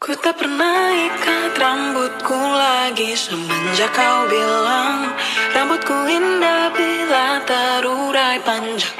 Ku tak pernah ikat rambutku lagi semenjak kau bilang Rambutku indah bila terurai panjang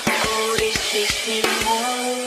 cores desse mundo.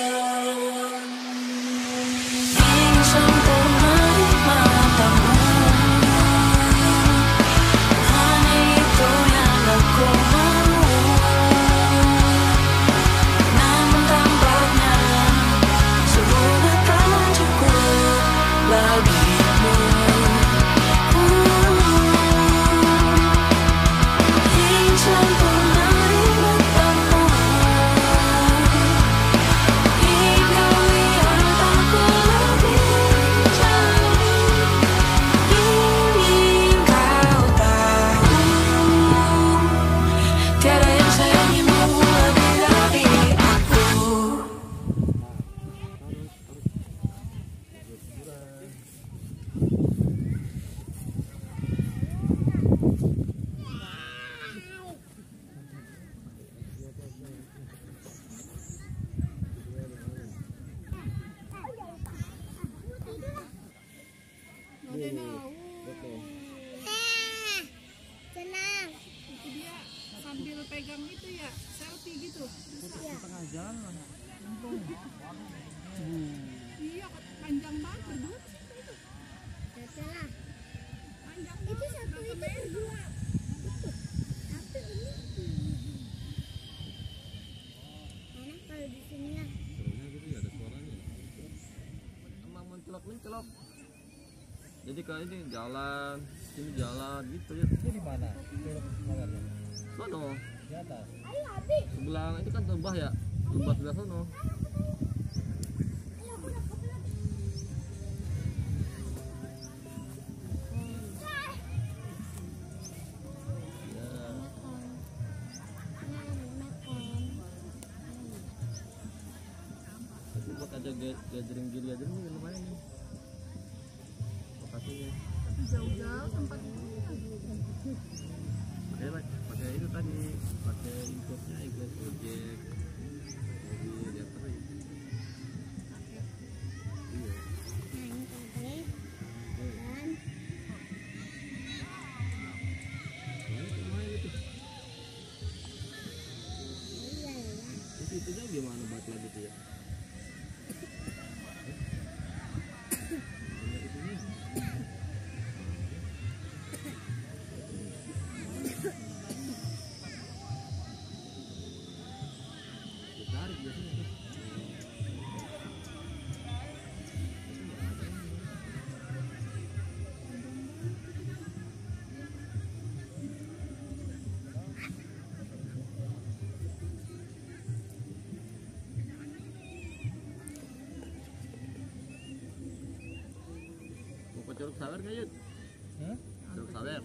Tenang. itu dia sambil pegang itu ya selfie gitu. Tengah jalan iya panjang banget berdua Setelah panjang itu satu itu berdua. Satu ini. Enak kalau di sini lah. emang mencelok mencelok jadi kayak ini jalan sini jalan gitu ya. Itu di mana? Itu sono. Di atas. Sebelah itu kan tumbah ya? Tumbah sebelah sono. Ya tapi buat aja ga- gathering gini nih lumayan nih jauh-jauh tempat pakai apa? pakai itu tadi pakai importnya import project mobil ya iya ini tadi. Dan Ini lumayan itu iya ya. itu gimana buat lagi tuh ya Truc saber, Gallet? ¿Eh? Truc saber.